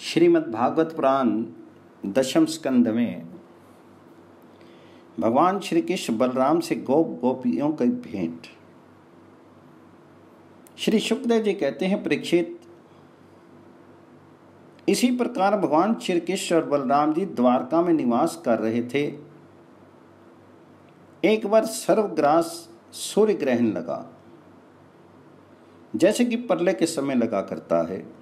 श्रीमद् भागवत पुराण दशम स्कंद में भगवान श्री कृष्ण बलराम से गोप गोपियों की भेंट। श्री सुखदेव जी कहते हैं, परीक्षित, इसी प्रकार भगवान श्री कृष्ण और बलराम जी द्वारका में निवास कर रहे थे। एक बार सर्वग्रास सूर्य ग्रहण लगा। जैसे कि परले के समय लगा करता है।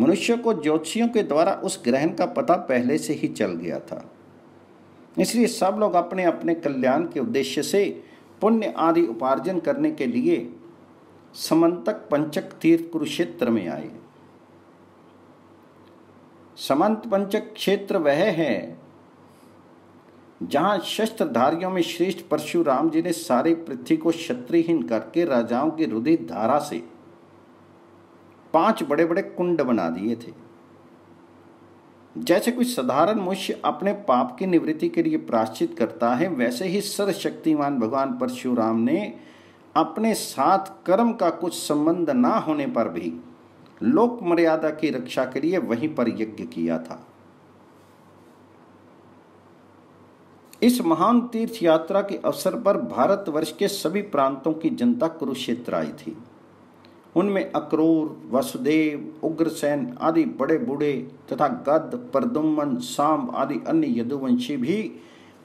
मनुष्य को ज्योतिषियों के द्वारा उस ग्रहण का पता पहले से ही चल गया था। इसलिए सब लोग अपने अपने कल्याण के उद्देश्य से पुण्य आदि उपार्जन करने के लिए समंतक पंचक तीर्थ कुरुक्षेत्र में आए। समंत पंचक क्षेत्र वह है जहाँ शस्त्रधारियों में श्रेष्ठ परशुराम जी ने सारी पृथ्वी को क्षत्रिहीन करके राजाओं की रुदित धारा से पाँच बड़े बड़े कुंड बना दिए थे। जैसे कोई साधारण मनुष्य अपने पाप की निवृत्ति के लिए प्राश्चित करता है, वैसे ही सर्वशक्तिमान भगवान परशुराम ने अपने साथ कर्म का कुछ संबंध ना होने पर भी लोक मर्यादा की रक्षा के लिए वहीं पर यज्ञ किया था। इस महान तीर्थ यात्रा के अवसर पर भारतवर्ष के सभी प्रांतों की जनता कुरुक्षेत्र आई थी। उनमें अक्रूर, वसुदेव, उग्रसेन आदि बड़े बूढ़े तथा गद परदुमन सांब आदि अन्य यदुवंशी भी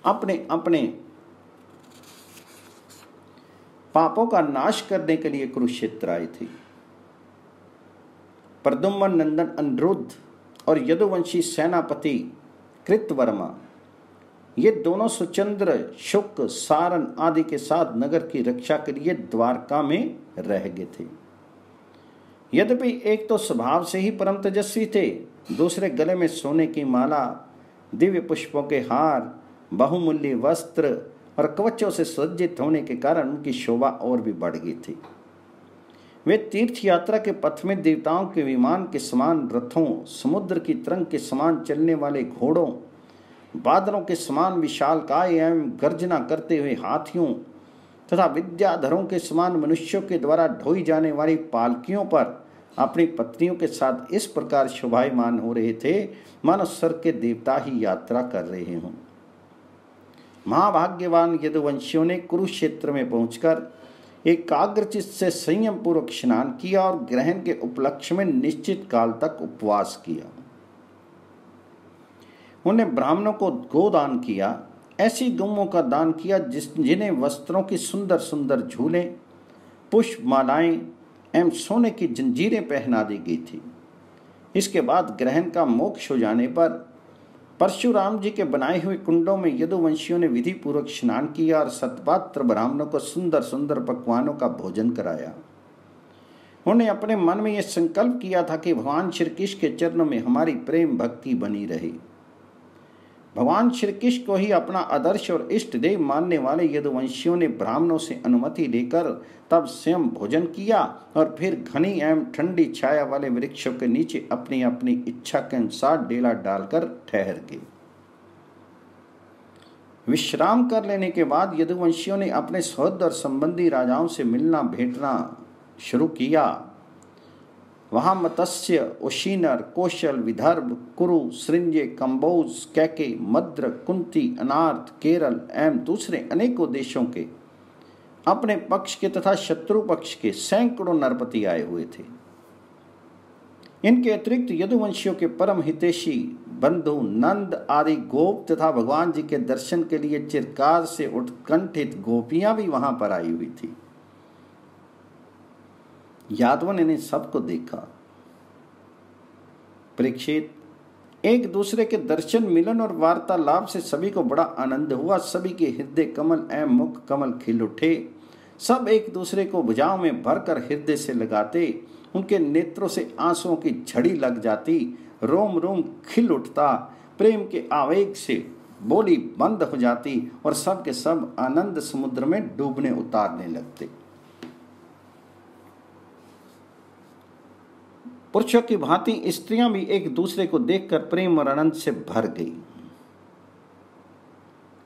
अपने अपने पापों का नाश करने के लिए कुरुक्षेत्र आए थे। प्रदुम्न नंदन, अनिरुद्ध और यदुवंशी सेनापति कृतवर्मा, ये दोनों सुचंद्र शुक सारण आदि के साथ नगर की रक्षा के लिए द्वारका में रह गए थे। यद्यपि एक तो स्वभाव से ही परम तेजस्वी थे, दूसरे गले में सोने की माला, दिव्य पुष्पों के हार, बहुमूल्य वस्त्र और कवचों से सज्जित होने के कारण उनकी शोभा और भी बढ़ गई थी। वे तीर्थ यात्रा के पथ में देवताओं के विमान के समान रथों, समुद्र की तरंग के समान चलने वाले घोड़ों, बादलों के समान विशाल काय एवं गर्जना करते हुए हाथियों तथा विद्याधरों के समान मनुष्यों के द्वारा ढोई जाने वाली पालकियों पर अपनी पत्नियों के साथ इस प्रकार शोभायमान हो रहे थे, मानो सर के देवता ही यात्रा कर रहे हों। महाभाग्यवान यदुवंशियों ने कुरुक्षेत्र में पहुंचकर एकाग्रचित से संयम पूर्वक स्नान किया और ग्रहण के उपलक्ष्य में निश्चित काल तक उपवास किया। उन्हें ब्राह्मणों को गोदान किया, ऐसी गौों का दान किया जिस, जिन्हें वस्त्रों की सुंदर सुंदर झूले, पुष्प मालाएँ एवं सोने की जंजीरें पहना दी गई थी। इसके बाद ग्रहण का मोक्ष हो जाने पर परशुराम जी के बनाए हुए कुंडों में यदुवंशियों ने विधि पूर्वक स्नान किया और सतपात्र ब्राह्मणों को सुंदर सुंदर पकवानों का भोजन कराया। उन्होंने अपने मन में यह संकल्प किया था कि भगवान श्री कृष्ण के चरणों में हमारी प्रेम भक्ति बनी रही। भगवान श्री कृष्ण को ही अपना आदर्श और इष्ट देव मानने वाले यदुवंशियों ने ब्राह्मणों से अनुमति लेकर तब स्वयं भोजन किया और फिर घनी एवं ठंडी छाया वाले वृक्षों के नीचे अपनी अपनी इच्छा के अनुसार डेला डालकर ठहर गए। विश्राम कर लेने के बाद यदुवंशियों ने अपने सौद और संबंधी राजाओं से मिलना भेंटना शुरू किया। वहाँ मत्स्य उशीनर कौशल विदर्भ कुरु सृंजे कंबोज कैके मद्र कुंती अनार्थ केरल एवं दूसरे अनेकों देशों के अपने पक्ष के तथा शत्रु पक्ष के सैकड़ों नरपति आए हुए थे। इनके अतिरिक्त यदुवंशियों के परम हितेशी बंधु नंद आदि गोप तथा भगवान जी के दर्शन के लिए चिरकार से उत्कंठित गोपियाँ भी वहाँ पर आई हुई थी। यादवों ने इन्हें सबको देखा। परीक्षित, एक दूसरे के दर्शन, मिलन और वार्तालाप से सभी को बड़ा आनंद हुआ। सभी के हृदय कमल एवं मुख कमल खिल उठे। सब एक दूसरे को भुजाओं में भरकर हृदय से लगाते। उनके नेत्रों से आंसुओं की झड़ी लग जाती। रोम रोम खिल उठता। प्रेम के आवेग से बोली बंद हो जाती और सब के सब आनंद समुद्र में डूबने, उतारने लगते। पुरुषों की भांति स्त्रियाँ भी एक दूसरे को देखकर प्रेम और आनंद से भर गई।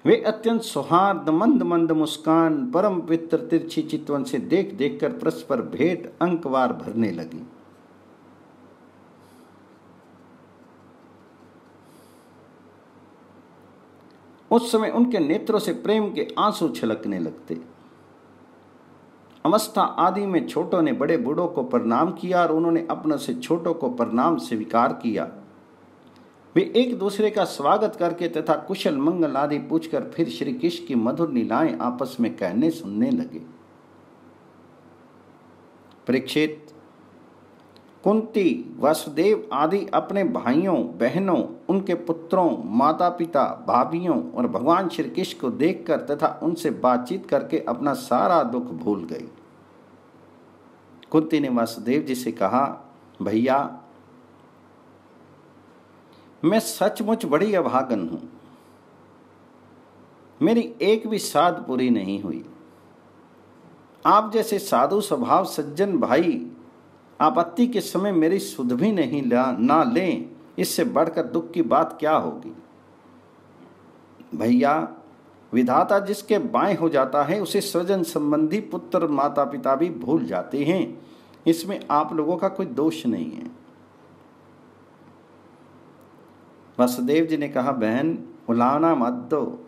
वे अत्यंत सौहार्द मंद मंद मुस्कान, परम पित्र तिरछी चितवन से देख देख कर परस्पर भेंट, अंकवार भरने लगी। उस समय उनके नेत्रों से प्रेम के आँसू छलकने लगते। अवस्था आदि में छोटों ने बड़े बूढ़ों को प्रणाम किया और उन्होंने अपनों से छोटों को प्रणाम स्वीकार किया। वे एक दूसरे का स्वागत करके तथा कुशल मंगल आदि पूछकर फिर श्री कृष्ण की मधुर लीलाएँ आपस में कहने सुनने लगे। परीक्षित कुंती, वासुदेव आदि अपने भाइयों, बहनों, उनके पुत्रों माता पिता भाभियों और भगवान श्री कृष्ण को देखकर तथा उनसे बातचीत करके अपना सारा दुख भूल गई। कुंती ने वासुदेव जी से कहा, भैया, मैं सचमुच बड़ी अभागन हूँ। मेरी एक भी साध पूरी नहीं हुई। आप जैसे साधु स्वभाव सज्जन भाई आपत्ति के समय मेरी सुध भी नहीं ला, ना लें। इससे बढ़कर दुख की बात क्या होगी? भैया, विधाता जिसके बाएँ हो जाता है, उसे स्वजन संबंधी पुत्र माता पिता भी भूल जाते हैं। इसमें आप लोगों का कोई दोष नहीं है। वसुदेव जी ने कहा, बहन, उलाना मत दो।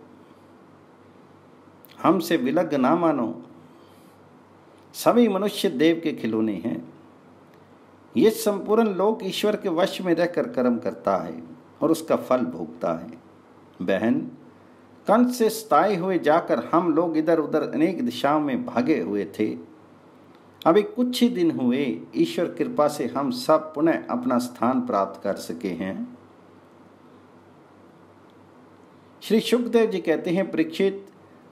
हमसे विलग ना मानो। सभी मनुष्य देव के खिलौने हैं। ये संपूर्ण लोक ईश्वर के वश में रहकर कर्म करता है और उसका फल भोगता है। बहन, कंस से स्थायी हुए जाकर हम लोग इधर उधर अनेक दिशाओं में भागे हुए थे। अभी कुछ ही दिन हुए, ईश्वर कृपा से हम सब पुनः अपना स्थान प्राप्त कर सके हैं। श्री सुखदेव जी कहते हैं, परीक्षित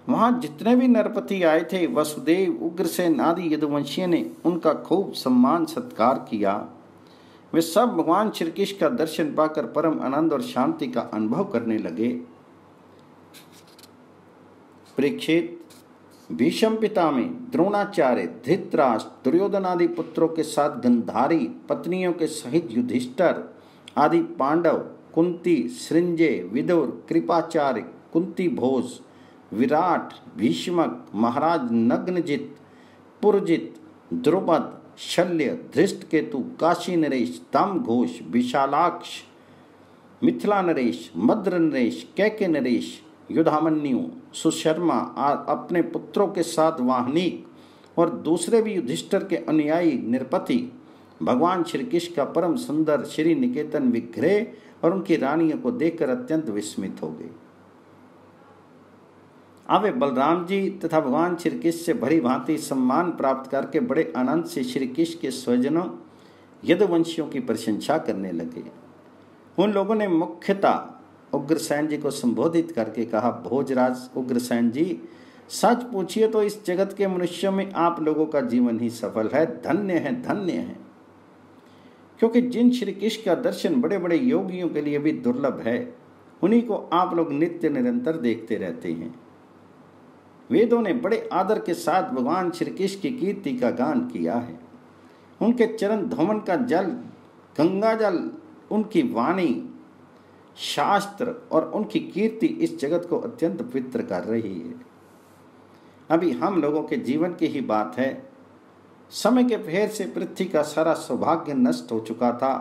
वहाँ जितने भी नरपति आए थे, वसुदेव उग्रसेन आदि यदुवंशियों ने उनका खूब सम्मान सत्कार किया। वे सब भगवान श्री कृष्ण का दर्शन पाकर परम आनंद और शांति का अनुभव करने लगे। प्रेक्षित, भीषम पिता में द्रोणाचार्य धृतराष्ट्र दुर्योधन आदि पुत्रों के साथ गंधारी, पत्नियों के सहित युधिष्ठर, आदि पांडव, कुंती सृंजय विदुर, कृपाचार्य, कुंती भोज विराट, भीष्मक, महाराज, नग्नजित, पुरजित, द्रुपद, शल्य धृष्ट केतु काशी नरेश तम घोष, विशालाक्ष, मिथिला नरेश, मद्र नरेश, कैके नरेश युधामन्यु सुशर्मा अपने पुत्रों के साथ वाहनिक और दूसरे भी युधिष्ठर के अनुयायी निरपति भगवान श्री कृष्ण का परम सुंदर श्री निकेतन विग्रह और उनकी रानियों को देखकर अत्यंत विस्मित हो गई अब बलराम जी तथा भगवान श्री कृष्ण से भरी भांति सम्मान प्राप्त करके बड़े आनंद से श्री कृष्ण के स्वजनों, यदुवंशियों की प्रशंसा करने लगे। उन लोगों ने मुख्यतः उग्रसेन जी को संबोधित करके कहा, भोजराज उग्रसेन जी, सच पूछिए तो इस जगत के मनुष्यों में आप लोगों का जीवन ही सफल है, धन्य है धन्य है। क्योंकि जिन श्री कृष्ण का दर्शन बड़े बड़े योगियों के लिए भी दुर्लभ है, उन्हीं को आप लोग नित्य निरंतर देखते रहते हैं। वेदों ने बड़े आदर के साथ भगवान श्री कृष्ण की कीर्ति का गान किया है। उनके चरण धोमन का जल, गंगा जल, उनकी वाणी, शास्त्र और उनकी कीर्ति इस जगत को अत्यंत पवित्र कर रही है। अभी हम लोगों के जीवन की ही बात है। समय के फेर से पृथ्वी का सारा सौभाग्य नष्ट हो चुका था,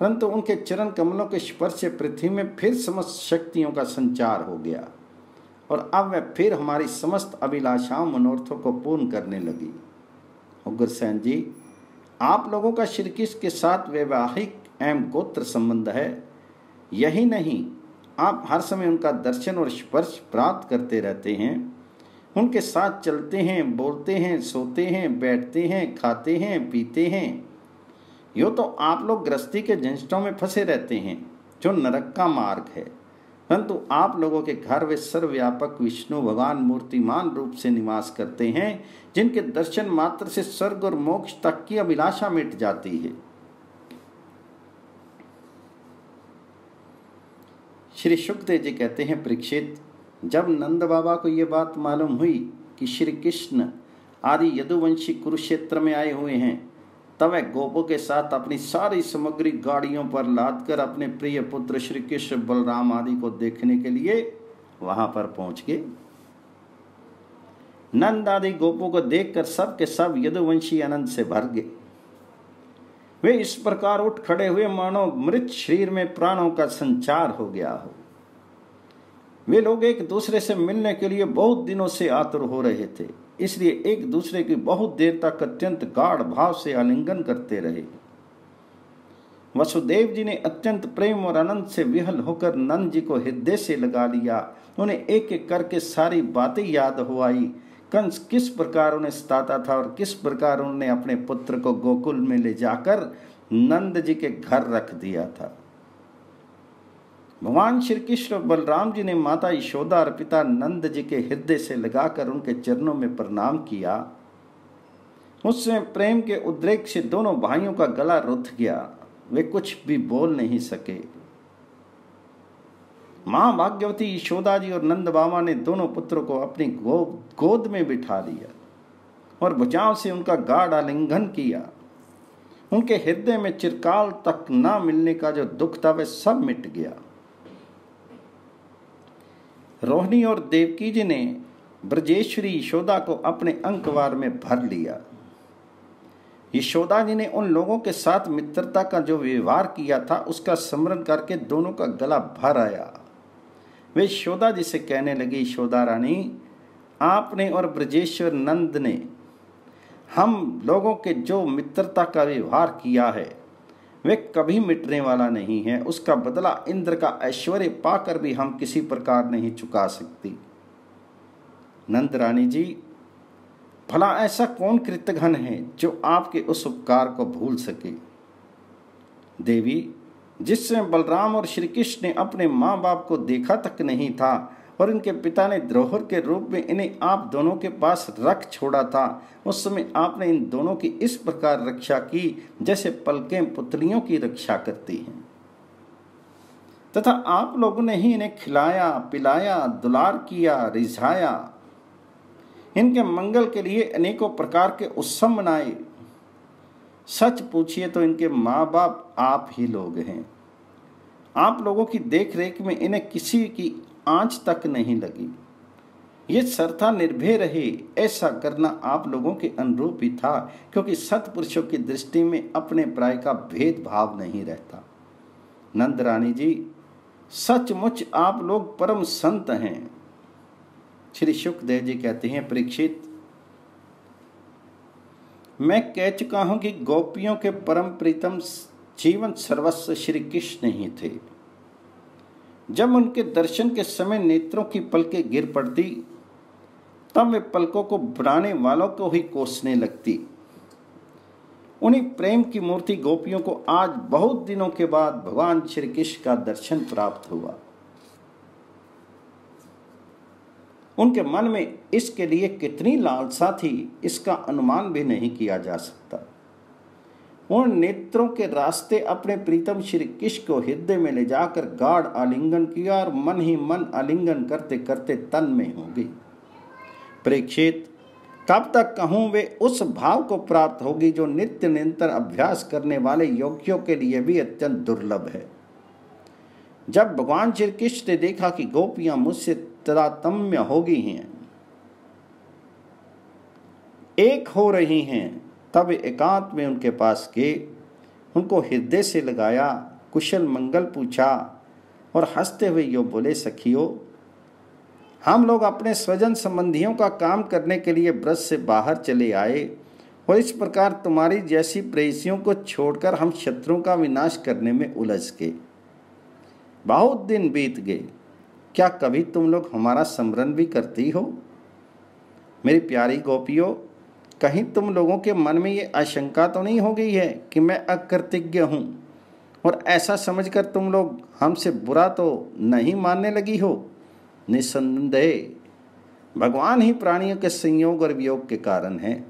परंतु उनके चरण कमलों के स्पर्श से पृथ्वी में फिर समस्त शक्तियों का संचार हो गया। और अब वह फिर हमारी समस्त अभिलाषाओं मनोरथों को पूर्ण करने लगी। उग्रसेन जी, आप लोगों का श्री कृष्ण के साथ वैवाहिक एवं गोत्र संबंध है। यही नहीं, आप हर समय उनका दर्शन और स्पर्श प्राप्त करते रहते हैं। उनके साथ चलते हैं, बोलते हैं, सोते हैं, बैठते हैं, खाते हैं, पीते हैं। यो तो आप लोग गृहस्थी के झंझटों में फंसे रहते हैं, जो नरक का मार्ग है। परंतु आप लोगों के घर वे सर्वव्यापक विष्णु भगवान मूर्तिमान रूप से निवास करते हैं, जिनके दर्शन मात्र से स्वर्ग और मोक्ष तक की अभिलाषा मिट जाती है। श्री सुखदेव जी कहते हैं, परीक्षित, जब नंद बाबा को यह बात मालूम हुई कि श्री कृष्ण आदि यदुवंशी कुरुक्षेत्र में आए हुए हैं तब गोपों के साथ अपनी सारी सामग्री गाड़ियों पर लाद कर अपने प्रिय पुत्र श्री कृष्ण बलराम आदि को देखने के लिए वहाँ पर पहुँच गए। नंद आदि गोपों को देखकर सब के सब यदुवंशी आनंद से भर गए। वे इस प्रकार उठ खड़े हुए मानो मृत शरीर में प्राणों का संचार हो गया हो। वे लोग एक दूसरे से मिलने के लिए बहुत दिनों से आतुर हो रहे थे। इसलिए एक दूसरे की बहुत देर तक अत्यंत गाढ़ भाव से आलिंगन करते रहे। वसुदेव जी ने अत्यंत प्रेम और आनंद से विहल होकर नंद जी को हृदय से लगा लिया। उन्हें एक एक करके सारी बातें याद हो आई। कंस किस प्रकार उन्हें सताता था और किस प्रकार उन्होंने अपने पुत्र को गोकुल में ले जाकर नंद जी के घर रख दिया था। भगवान श्री कृष्ण बलराम जी ने माता यशोदा और पिता नंद जी के हृदय से लगाकर उनके चरणों में प्रणाम किया। उससे प्रेम के उद्रेक से दोनों भाइयों का गला रुथ गया। वे कुछ भी बोल नहीं सके। माँ भाग्यवती यशोदा जी और नंद बाबा ने दोनों पुत्रों को अपनी गोद में बिठा लिया और भुजाओं से उनका गाढ़ आलिंगन किया। उनके हृदय में चिरकाल तक ना मिलने का जो दुख था वह सब मिट गया। रोहिणी और देवकी जी ने ब्रजेश्वरी यशोदा को अपने अंकवार में भर लिया। यशोदा जी ने उन लोगों के साथ मित्रता का जो व्यवहार किया था, उसका स्मरण करके दोनों का गला भर आया। वे यशोदा जी से कहने लगी, यशोदा रानी, आपने और ब्रजेश्वर नंद ने हम लोगों के जो मित्रता का व्यवहार किया है वे कभी मिटने वाला नहीं है। उसका बदला इंद्र का ऐश्वर्य पाकर भी हम किसी प्रकार नहीं चुका सकती। नंद रानी जी, भला ऐसा कौन कृतघन है जो आपके उस उपकार को भूल सके? देवी जिसमें बलराम और श्री कृष्ण ने अपने माँ बाप को देखा तक नहीं था और इनके पिता ने द्रोहर के रूप में इन्हें आप दोनों के पास रख छोड़ा था। उस समय आपने इन दोनों की इस प्रकार रक्षा की, जैसे पलकें पुतलियों की रक्षा करती हैं। तथा आप लोगों ने ही इन्हें खिलाया, पिलाया, दुलार किया, रिझाया। इनके मंगल के लिए अनेकों प्रकार के उत्सव मनाए। सच पूछिए तो इनके माँ बाप आप ही लोग हैं। आप लोगों की देख रेख में इन्हें किसी की आँच तक नहीं लगी। ये सरथा निर्भय रहे, ऐसा करना आप लोगों के अनुरूप ही था, क्योंकि सतपुरुषों की दृष्टि में अपने प्राय का भेदभाव नहीं रहता। नंद रानी जी, सचमुच आप लोग परम संत हैं। श्री सुखदेव जी कहते हैं, परीक्षित, मैं कह चुका हूँ कि गोपियों के परम प्रीतम जीवन सर्वस्व श्री कृष्ण ही थे। जब उनके दर्शन के समय नेत्रों की पलकें गिर पड़ती, तब वे पलकों को बनाने वालों को ही कोसने लगती। उन्हीं प्रेम की मूर्ति गोपियों को आज बहुत दिनों के बाद भगवान श्री कृष्ण का दर्शन प्राप्त हुआ। उनके मन में इसके लिए कितनी लालसा थी, इसका अनुमान भी नहीं किया जा सकता। उन नेत्रों के रास्ते अपने प्रीतम श्री कृष्ण को हृदय में ले जाकर गाढ़ आलिंगन किया और मन ही मन आलिंगन करते करते तन में हो गई। प्रेक्षित, कब तक कहूँ वे उस भाव को प्राप्त होगी जो नित्य निरंतर अभ्यास करने वाले योगियों के लिए भी अत्यंत दुर्लभ है। जब भगवान श्री कृष्ण ने देखा कि गोपियाँ मुझसे तदातम्य हो गई हैं, एक हो रही हैं तब एकांत में उनके पास गए। उनको हृदय से लगाया, कुशल मंगल पूछा और हँसते हुए यो बोले, सखियो, हम लोग अपने स्वजन संबंधियों का काम करने के लिए ब्रज से बाहर चले आए और इस प्रकार तुम्हारी जैसी प्रेसियों को छोड़कर हम शत्रुओं का विनाश करने में उलझ गए। बहुत दिन बीत गए। क्या कभी तुम लोग हमारा स्मरण भी करती हो? मेरी प्यारी गोपियों कहीं तुम लोगों के मन में ये आशंका तो नहीं हो गई है कि मैं अकृतज्ञ हूँ? और ऐसा समझकर तुम लोग हमसे बुरा तो नहीं मानने लगी हो? निसंदेह भगवान ही प्राणियों के संयोग और वियोग के कारण है।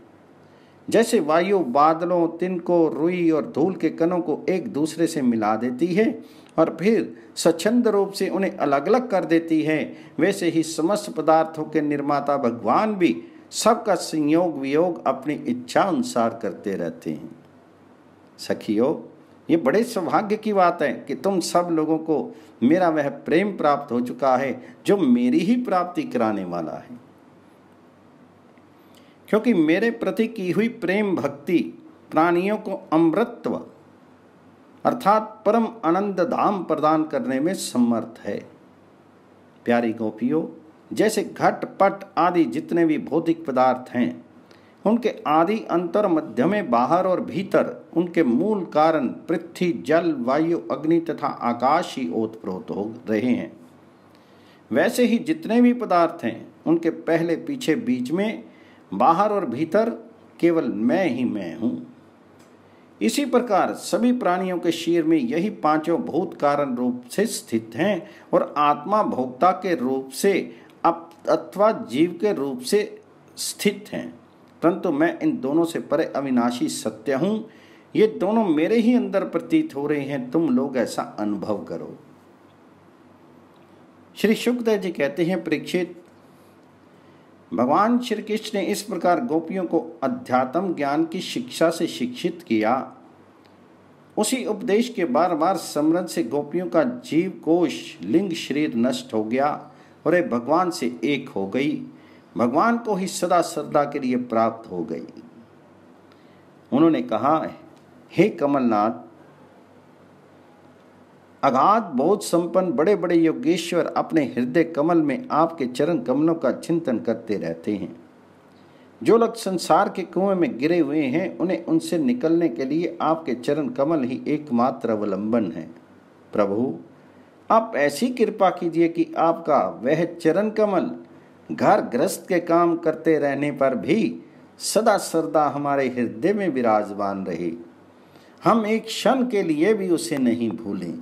जैसे वायु बादलों तिनको रुई और धूल के कणों को एक दूसरे से मिला देती है और फिर स्वच्छंद रूप से उन्हें अलग अलग कर देती है, वैसे ही समस्त पदार्थों के निर्माता भगवान भी सबका संयोग वियोग अपनी इच्छा अनुसार करते रहते हैं। सखियो, ये बड़े सौभाग्य की बात है कि तुम सब लोगों को मेरा वह प्रेम प्राप्त हो चुका है, जो मेरी ही प्राप्ति कराने वाला है। क्योंकि मेरे प्रति की हुई प्रेम भक्ति प्राणियों को अमृतत्व, अर्थात परम आनंद धाम प्रदान करने में समर्थ है। प्यारी गोपियों जैसे घट पट आदि जितने भी भौतिक पदार्थ हैं, उनके आदि अंतर मध्य में बाहर और भीतर, उनके मूल कारण पृथ्वी, जल, वायु, अग्नि तथा आकाश ही ओतप्रोत हो रहे हैं। वैसे ही जितने भी पदार्थ हैं, उनके पहले पीछे बीच में, बाहर और भीतर केवल मैं ही मैं हूँ। इसी प्रकार सभी प्राणियों के शीर में यही पाँचों भूत कारण रूप से स्थित हैं और आत्मा भोक्ता के रूप से अथवा जीव के रूप से स्थित हैं। परंतु मैं इन दोनों से परे अविनाशी सत्य हूँ। ये दोनों मेरे ही अंदर प्रतीत हो रहे हैं। तुम लोग ऐसा अनुभव करो। श्री शुक्देव जी कहते हैं, परीक्षित, भगवान श्री कृष्ण ने इस प्रकार गोपियों को अध्यात्म ज्ञान की शिक्षा से शिक्षित किया। उसी उपदेश के बार बार समरण से गोपियों का जीव कोश लिंग, शरीर नष्ट हो गया। और भगवान से एक हो गई। भगवान को ही सदा श्रद्धा के लिए प्राप्त हो गई। उन्होंने कहा, हे कमलनाथ, अगाध बहुत संपन्न बड़े बड़े योगेश्वर अपने हृदय कमल में आपके चरण कमलों का चिंतन करते रहते हैं। जो लोग संसार के कुएँ में गिरे हुए हैं, उन्हें उनसे निकलने के लिए आपके चरण कमल ही एकमात्र अवलंबन है। प्रभु आप ऐसी कृपा कीजिए कि आपका वह चरण कमल घर ग्रस्त के काम करते रहने पर भी सदा सरदा हमारे हृदय में विराजमान रहे। हम एक क्षण के लिए भी उसे नहीं भूलें।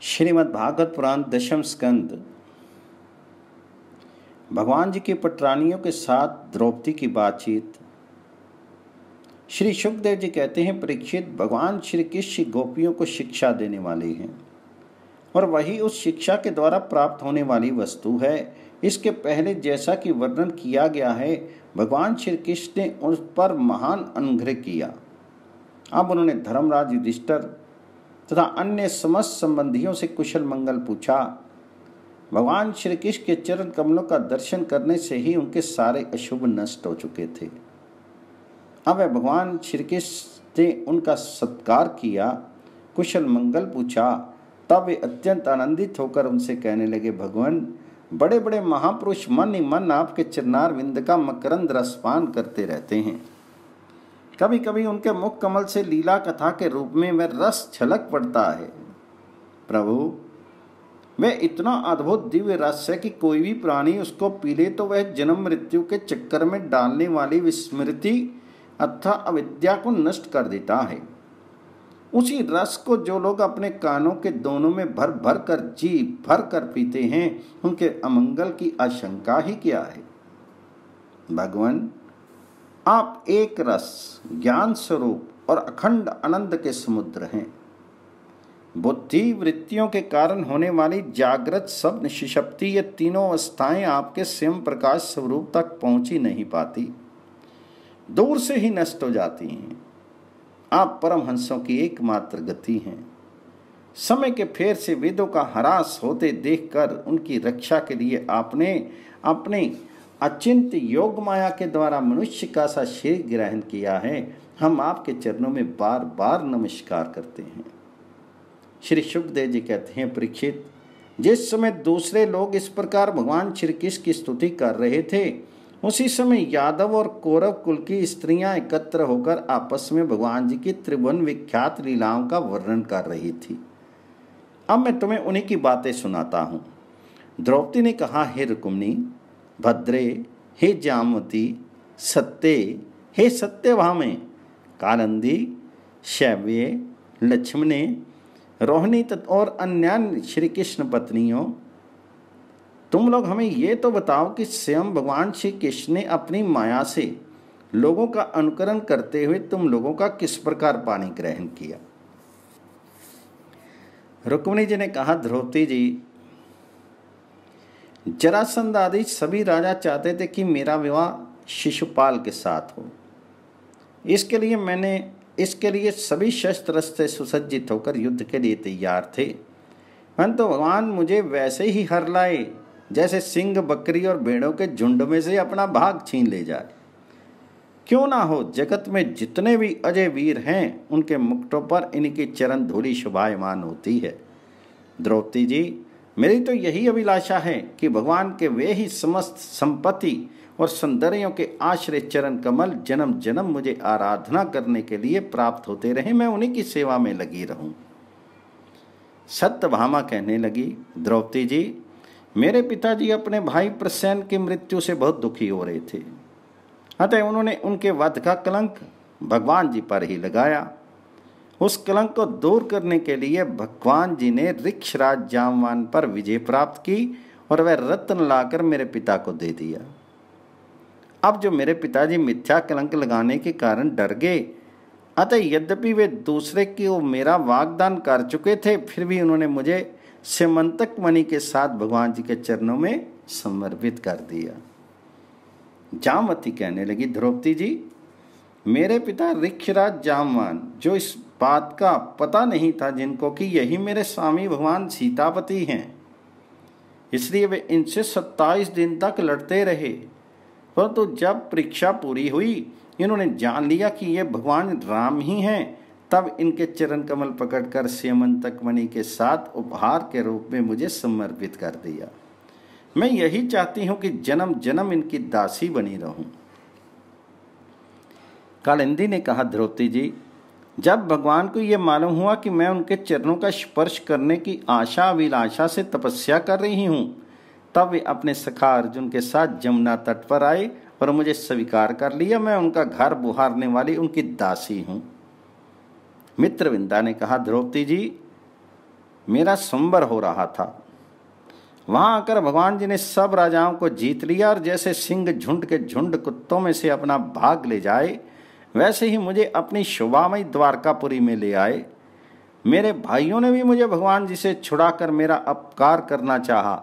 श्रीमद् भागवत पुराण दशम स्कंद। भगवान जी के पटरानियों के साथ द्रौपदी की बातचीत। श्री सुखदेव जी कहते हैं, परीक्षित, भगवान श्री कृष्ण गोपियों को शिक्षा देने वाले हैं। और वही उस शिक्षा के द्वारा प्राप्त होने वाली वस्तु है। इसके पहले जैसा कि वर्णन किया गया है, भगवान श्री कृष्ण ने उस पर महान अनुग्रह किया। अब उन्होंने धर्मराज युधिष्ठर तथा अन्य समस्त संबंधियों से कुशल मंगल पूछा। भगवान श्री कृष्ण के चरण कमलों का दर्शन करने से ही उनके सारे अशुभ नष्ट हो चुके थे। अब वह भगवान श्री कृष्ण ने उनका सत्कार किया, कुशल मंगल पूछा तब वे अत्यंत आनंदित होकर उनसे कहने लगे, भगवान बड़े बड़े महापुरुष मन ही मन आपके चिरनार विंद का मकरंद रसपान करते रहते हैं। कभी कभी उनके मुख कमल से लीला कथा के रूप में वह रस छलक पड़ता है। प्रभु वह इतना अद्भुत दिव्य रस है कि कोई भी प्राणी उसको पी ले तो वह जन्म मृत्यु के चक्कर में डालने वाली विस्मृति अथा अविद्या को नष्ट कर देता है। उसी रस को जो लोग अपने कानों के दोनों में भर भर कर जी भर कर पीते हैं, उनके अमंगल की आशंका ही क्या है? भगवान, आप एक रस ज्ञान स्वरूप और अखंड आनंद के समुद्र हैं। बुद्धि वृत्तियों के कारण होने वाली जागृत स्वप्न शिशक्ति ये तीनों अवस्थाएँ आपके स्वयं प्रकाश स्वरूप तक पहुँची नहीं पाती। दूर से ही नष्ट हो जाती हैं। आप परमहंसों की एकमात्र गति हैं। समय के फेर से वेदों का हरास होते देखकर उनकी रक्षा के लिए आपने अपने अचिंत योग माया के द्वारा मनुष्य का सा शेर ग्रहण किया है। हम आपके चरणों में बार बार नमस्कार करते हैं। श्री सुखदेव जी कहते हैं, परीक्षित, जिस समय दूसरे लोग इस प्रकार भगवान श्री कृष्ण की स्तुति कर रहे थे उसी समय यादव और कौरव कुल की स्त्रियाँ एकत्र होकर आपस में भगवान जी की त्रिभुवन विख्यात लीलाओं का वर्णन कर रही थी। अब मैं तुम्हें उन्हीं की बातें सुनाता हूँ। द्रौपदी ने कहा, हे रुकुमनी भद्रे, हे जामवती सत्य हे सत्य सत्यभामे कालंदी शैव्य, लक्ष्मणे, रोहिणी तथा और अन्य श्री कृष्ण पत्नियों तुम लोग हमें ये तो बताओ कि स्वयं भगवान श्री कृष्ण ने अपनी माया से लोगों का अनुकरण करते हुए तुम लोगों का किस प्रकार पानी ग्रहण किया? रुक्मणी जी ने कहा ध्रुवती जी जरासंध आदि सभी राजा चाहते थे कि मेरा विवाह शिशुपाल के साथ हो। इसके लिए मैंने, इसके लिए सभी शस्त्र से सुसज्जित होकर युद्ध के लिए तैयार थे। परंतु भगवान मुझे वैसे ही हर लाए। जैसे सिंह बकरी और भेड़ों के झुंड में से अपना भाग छीन ले जाए। क्यों ना हो, जगत में जितने भी अजय वीर हैं, उनके मुक्टों पर इनकी चरण धूलि शुभायमान होती है। द्रौपदी जी, मेरी तो यही अभिलाषा है कि भगवान के वे ही समस्त संपत्ति और सौंदर्यों के आश्रय चरण कमल जन्म जन्म मुझे आराधना करने के लिए प्राप्त होते रहे, मैं उन्हीं की सेवा में लगी रहूँ। सत्यभामा कहने लगी, द्रौपदी जी मेरे पिताजी अपने भाई प्रसैन की मृत्यु से बहुत दुखी हो रहे थे। अतः उन्होंने उनके वध का कलंक भगवान जी पर ही लगाया। उस कलंक को दूर करने के लिए भगवान जी ने रिक्षराज जामवान पर विजय प्राप्त की और वह रत्न लाकर मेरे पिता को दे दिया। अब जो मेरे पिताजी मिथ्या कलंक लगाने के कारण डर गए, अतः यद्यपि वे दूसरे की वो मेरा वागदान कर चुके थे, फिर भी उन्होंने मुझे सेमंतक मणि के साथ भगवान जी के चरणों में समर्पित कर दिया। जामवती कहने लगी, द्रौपदी जी, मेरे पिता ऋक्षराज जामवान, जो इस बात का पता नहीं था जिनको कि यही मेरे स्वामी भगवान सीतापति हैं, इसलिए वे इनसे सत्ताईस दिन तक लड़ते रहे। परंतु तो जब परीक्षा पूरी हुई, इन्होंने जान लिया कि ये भगवान राम ही हैं तब इनके चरण कमल पकड़कर सेमंतक मणि के साथ उपहार के रूप में मुझे समर्पित कर दिया। मैं यही चाहती हूँ कि जन्म जन्म इनकी दासी बनी रहूँ। कालिंदी ने कहा द्रौपदी जी, जब भगवान को यह मालूम हुआ कि मैं उनके चरणों का स्पर्श करने की आशा अभिलाषा से तपस्या कर रही हूँ, तब वे अपने सखा अर्जुन के साथ जमुना तट पर आए और मुझे स्वीकार कर लिया, मैं उनका घर बुहारने वाली उनकी दासी हूँ। मित्रविंदा ने कहा, द्रौपदी जी, मेरा संबर हो रहा था। वहाँ आकर भगवान जी ने सब राजाओं को जीत लिया और जैसे सिंह झुंड के झुंड कुत्तों में से अपना भाग ले जाए, वैसे ही मुझे अपनी शोभामय द्वारकापुरी में ले आए। मेरे भाइयों ने भी मुझे भगवान जी से छुड़ाकर मेरा अपकार करना चाहा,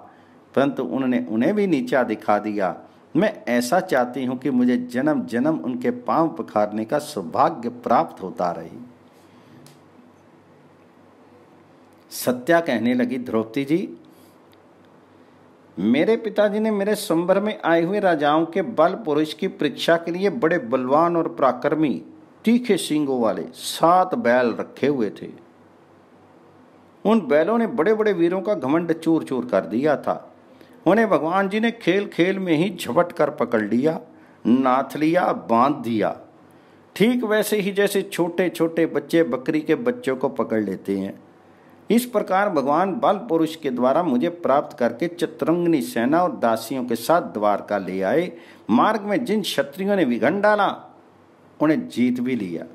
परंतु उन्होंने उन्हें भी नीचा दिखा दिया। मैं ऐसा चाहती हूँ कि मुझे जन्म जन्म उनके पाँव पखारने का सौभाग्य प्राप्त होता रही। सत्या कहने लगी, द्रौपदी जी, मेरे पिताजी ने मेरे संबर में आए हुए राजाओं के बल पुरुष की परीक्षा के लिए बड़े बलवान और पराक्रमी, तीखे सिंगों वाले सात बैल रखे हुए थे। उन बैलों ने बड़े बड़े वीरों का घमंड चूर चूर कर दिया था। उन्हें भगवान जी ने खेल खेल में ही झपट कर पकड़ लिया, नाथ लिया, बाँध दिया। ठीक वैसे ही जैसे छोटे छोटे बच्चे बकरी के बच्चों को पकड़ लेते हैं। इस प्रकार भगवान बल पुरुष के द्वारा मुझे प्राप्त करके चतुरंगनी सेना और दासियों के साथ द्वारका ले आए। मार्ग में जिन क्षत्रियों ने विघन डाला, उन्हें जीत भी लिया।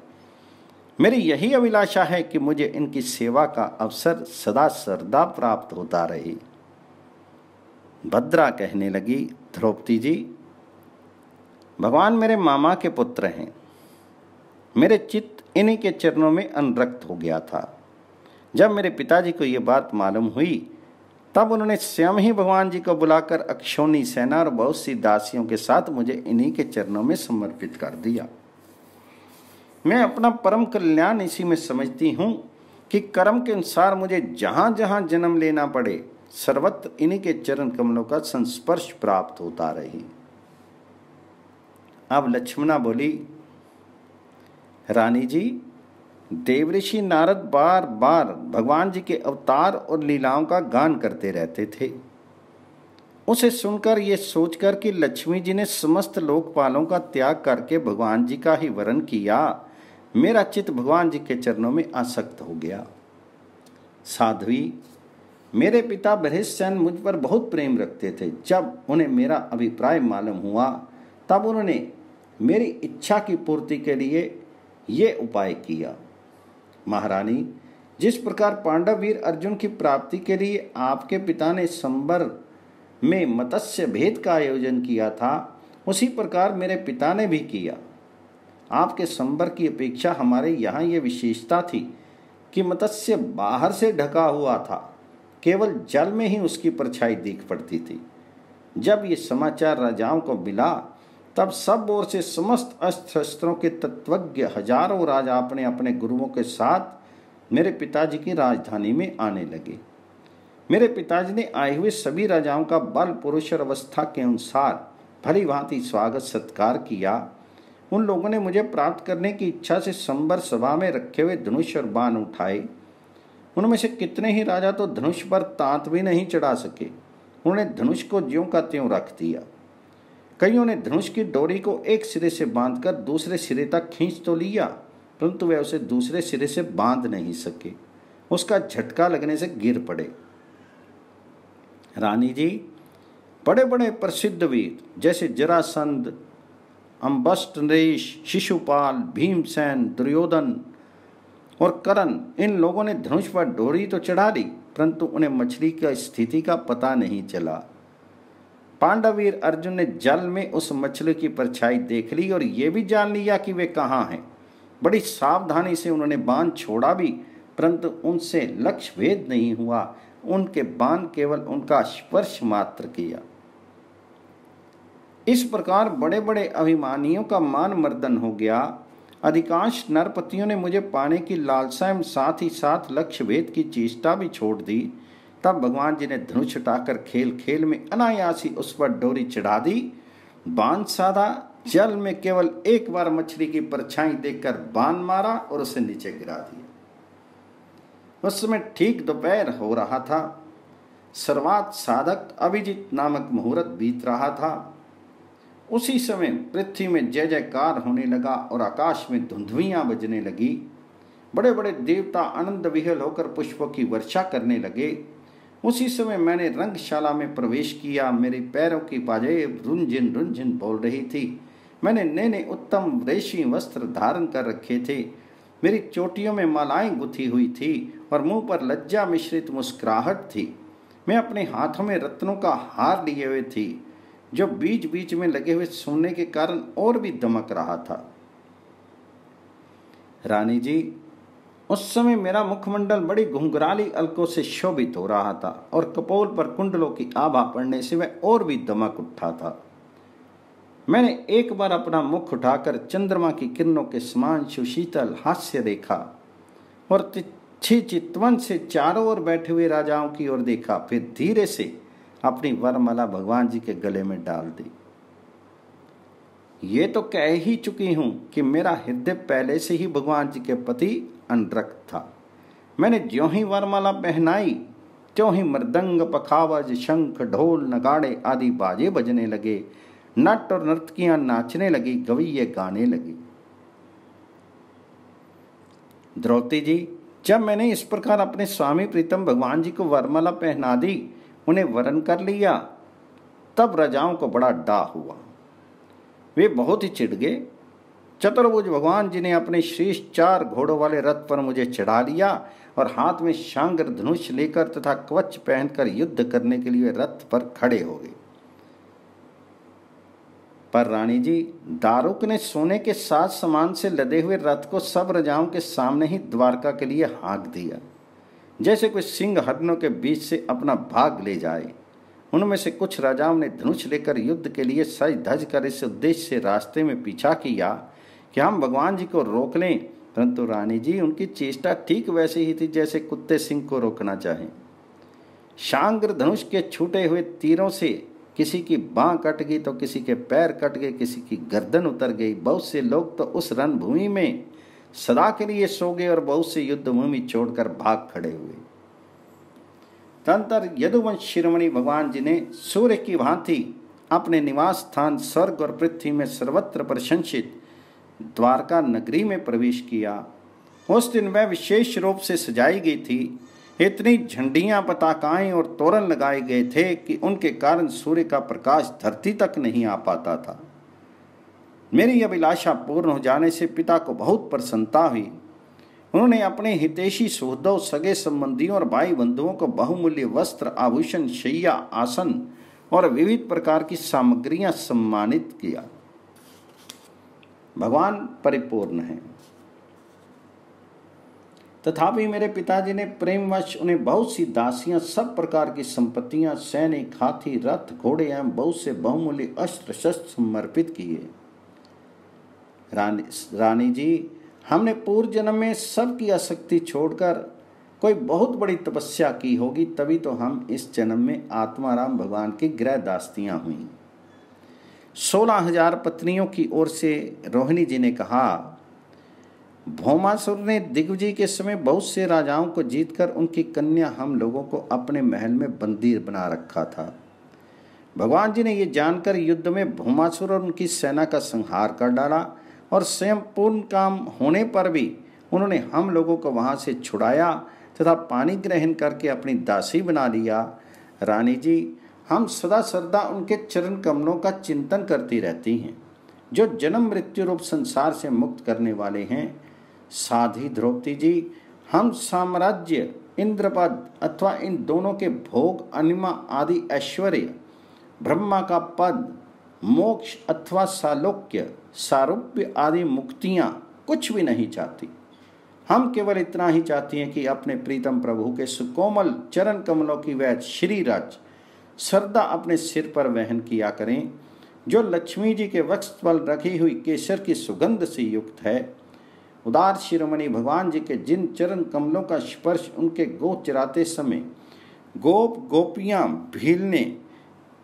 मेरी यही अभिलाषा है कि मुझे इनकी सेवा का अवसर सदा सरदा प्राप्त होता रहे। भद्रा कहने लगी, द्रौपदी जी, भगवान मेरे मामा के पुत्र हैं। मेरे चित्त इन्हीं के चरणों में अनरक्त हो गया था। जब मेरे पिताजी को यह बात मालूम हुई, तब उन्होंने स्वयं ही भगवान जी को बुलाकर अक्षोनी सेना और बहुत सी दासियों के साथ मुझे इन्हीं के चरणों में समर्पित कर दिया। मैं अपना परम कल्याण इसी में समझती हूँ कि कर्म के अनुसार मुझे जहाँ जहाँ जन्म लेना पड़े, सर्वत्र इन्हीं के चरण कमलों का संस्पर्श प्राप्त होता रही। अब लक्ष्मणा बोली, रानी जी देवऋषि नारद बार बार भगवान जी के अवतार और लीलाओं का गान करते रहते थे। उसे सुनकर, ये सोचकर कि लक्ष्मी जी ने समस्त लोकपालों का त्याग करके भगवान जी का ही वरण किया, मेरा चित्त भगवान जी के चरणों में आसक्त हो गया। साध्वी, मेरे पिता बृहस्सेन मुझ पर बहुत प्रेम रखते थे। जब उन्हें मेरा अभिप्राय मालूम हुआ, तब उन्होंने मेरी इच्छा की पूर्ति के लिए ये उपाय किया। महारानी, जिस प्रकार पांडव वीर अर्जुन की प्राप्ति के लिए आपके पिता ने संबर में मत्स्य भेद का आयोजन किया था, उसी प्रकार मेरे पिता ने भी किया। आपके संबर की अपेक्षा हमारे यहाँ ये विशेषता थी कि मत्स्य बाहर से ढका हुआ था, केवल जल में ही उसकी परछाई दिख पड़ती थी। जब ये समाचार राजाओं को मिला तब सब ओर से समस्त अस्त्र शस्त्रों के तत्वज्ञ हज़ारों राजा अपने अपने गुरुओं के साथ मेरे पिताजी की राजधानी में आने लगे। मेरे पिताजी ने आए हुए सभी राजाओं का बल पुरुष और अवस्था के अनुसार भली भांति स्वागत सत्कार किया। उन लोगों ने मुझे प्राप्त करने की इच्छा से संबर सभा में रखे हुए धनुष और बाण उठाए। उनमें से कितने ही राजा तो धनुष पर तांत भी नहीं चढ़ा सके। उन्होंने धनुष को ज्यों का त्यों रख दिया। कईयों ने धनुष की डोरी को एक सिरे से बांधकर दूसरे सिरे तक खींच तो लिया, परंतु वे उसे दूसरे सिरे से बाँध नहीं सके। उसका झटका लगने से गिर पड़े। रानी जी बड़े बड़े प्रसिद्ध वीर, जैसे जरासंध अम्बस्ट नरेश शिशुपाल, भीमसेन, दुर्योधन और करण, इन लोगों ने धनुष पर डोरी तो चढ़ा दी परंतु उन्हें मछली की स्थिति का पता नहीं चला। पांडवीर अर्जुन ने जल में उस मछली की परछाई देख ली और ये भी जान लिया कि वे कहाँ हैं। बड़ी सावधानी से उन्होंने बाँध छोड़ा भी, परंतु उनसे लक्ष्य भेद नहीं हुआ। उनके बाँध केवल उनका स्पर्श मात्र किया। इस प्रकार बड़े बड़े अभिमानियों का मान मर्दन हो गया। अधिकांश नरपतियों ने मुझे पाने की लालसा एवं साथ ही साथ लक्ष्य भेद की चेष्टा भी छोड़ दी। तब भगवान जी ने धनुष उठाकर खेल खेल में अनायासी उस पर डोरी चढ़ा दी। बाँध साधा जल में केवल एक बार मछली की परछाई देखकर बाँध मारा और उसे नीचे गिरा दिया। उस समय ठीक दोपहर हो रहा था। सर्वात साधक अभिजीत नामक मुहूर्त बीत रहा था। उसी समय पृथ्वी में जय जयकार होने लगा और आकाश में धुंधवियाँ बजने लगी। बड़े बड़े देवता आनंद विहल होकर पुष्पों की वर्षा करने लगे। उसी समय मैंने रंगशाला में प्रवेश किया। मेरे पैरों की पाजेब रुंझिन रुंझिन बोल रही थी। मैंने नए नए उत्तम रेशी वस्त्र धारण कर रखे थे। मेरी चोटियों में मालाएँ गुथी हुई थी और मुँह पर लज्जा मिश्रित मुस्कुराहट थी। मैं अपने हाथों में रत्नों का हार लिए हुए थी, जो बीच बीच में लगे हुए सोने के कारण और भी दमक रहा था। रानी जी उस समय मेरा मुखमंडल बड़ी घुंघराली अलकों से शोभित हो रहा था और कपोल पर कुंडलों की आभा पड़ने से वह और भी दमक उठा था। मैंने एक बार अपना मुख उठाकर चंद्रमा की किरणों के समान सुशीतल हास्य देखा और तिच्छी चितवन से चारों ओर बैठे हुए राजाओं की ओर देखा, फिर धीरे से अपनी वरमाला भगवान जी के गले में डाल दी। ये तो कह ही चुकी हूँ कि मेरा हृदय पहले से ही भगवान जी के प्रति अनरक्त था। मैंने ज्यो ही वरमाला पहनाई, त्यों ही मृदंग पखावज, शंख, ढोल, नगाड़े आदि बाजे बजने लगे। नट और नर्तकियाँ नाचने लगी, गवैये गाने लगी। द्रौपदी जी, जब मैंने इस प्रकार अपने स्वामी प्रीतम भगवान जी को वरमाला पहना दी, उन्हें वरण कर लिया, तब राजाओं को बड़ा डा हुआ। वे बहुत ही चिढ़ गए। चतुर्भुज भगवान जी ने अपने शीश चार घोड़ों वाले रथ पर मुझे चढ़ा लिया और हाथ में शांगर धनुष लेकर तथा कवच पहनकर युद्ध करने के लिए रथ पर खड़े हो गए। पर रानी जी, दारुक ने सोने के साथ सामान से लदे हुए रथ को सब रजाओं के सामने ही द्वारका के लिए हाँक दिया। जैसे कोई सिंह हरणों के बीच से अपना भाग ले जाए, उनमें से कुछ राजाओं ने धनुष लेकर युद्ध के लिए सज धज कर इस उद्देश्य से रास्ते में पीछा किया कि हम भगवान जी को रोक लें? परंतु रानी जी, उनकी चेष्टा ठीक वैसे ही थी जैसे कुत्ते सिंह को रोकना चाहें। शांग्र धनुष के छूटे हुए तीरों से किसी की बाँ कट गई तो किसी के पैर कट गए, किसी की गर्दन उतर गई। बहुत से लोग तो उस रणभूमि में सदा के लिए सो गए और बहुत से युद्ध भूमि छोड़कर भाग खड़े हुए। तंत्र यदुवंश शिरोमणि भगवान जी ने सूर्य की भांति अपने निवास स्थान, स्वर्ग और पृथ्वी में सर्वत्र प्रशंसित द्वारका नगरी में प्रवेश किया। उस दिन वह विशेष रूप से सजाई गई थी। इतनी झंडियाँ, पताकाएँ और तोरण लगाए गए थे कि उनके कारण सूर्य का प्रकाश धरती तक नहीं आ पाता था। मेरी अभिलाषा पूर्ण हो जाने से पिता को बहुत प्रसन्नता हुई। उन्होंने अपने हितेशी सुहृदों, सगे संबंधियों और भाई बंधुओं को बहुमूल्य वस्त्र, आभूषण, शैया, आसन और विविध प्रकार की सामग्रियाँ सम्मानित किया। भगवान परिपूर्ण है। तथापि मेरे पिताजी ने प्रेमवश उन्हें बहुत सी दासियाँ, सब प्रकार की संपत्तियाँ, सैनिक, हाथी, रथ, घोड़े एवं बहुत से बहुमूल्य अस्त्र शस्त्र समर्पित किए। रानी रानी जी, हमने पूर्व जन्म में सबकी आसक्ति छोड़कर कोई बहुत बड़ी तपस्या की होगी, तभी तो हम इस जन्म में आत्माराम भगवान की ग्रह दास्तियाँ हुई। सोलह हज़ार पत्नियों की ओर से रोहिणी जी ने कहा, भौमासुर ने दिग्विजय के समय बहुत से राजाओं को जीतकर उनकी कन्या हम लोगों को अपने महल में बंदीर बना रखा था। भगवान जी ने ये जानकर युद्ध में भौमासुर और उनकी सेना का संहार कर डाला और स्वयं पूर्ण काम होने पर भी उन्होंने हम लोगों को वहाँ से छुड़ाया तथा पानी ग्रहण करके अपनी दासी बना लिया। रानी जी हम सदा सर्दा उनके चरण कमलों का चिंतन करती रहती हैं, जो जन्म मृत्यु रूप संसार से मुक्त करने वाले हैं। साधी द्रौपदी जी, हम साम्राज्य, इंद्रपद अथवा इन दोनों के भोग, अनिमा आदि ऐश्वर्य, ब्रह्मा का पद, मोक्ष अथवा सालोक्य, सारूप्य आदि मुक्तियाँ कुछ भी नहीं चाहती। हम केवल इतना ही चाहती हैं कि अपने प्रीतम प्रभु के सुकोमल चरण कमलों की वह श्री राज श्रद्धा अपने सिर पर वहन किया करें, जो लक्ष्मी जी के वक्ष पर रखी हुई केसर की सुगंध से युक्त है। उदार शिरोमणि भगवान जी के जिन चरण कमलों का स्पर्श उनके गो चराते समय गोप गोपियाँ भीलने,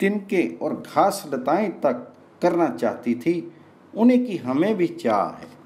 तिनके और घास लताएँ तक करना चाहती थी, उन्हें की हमें भी चाह है।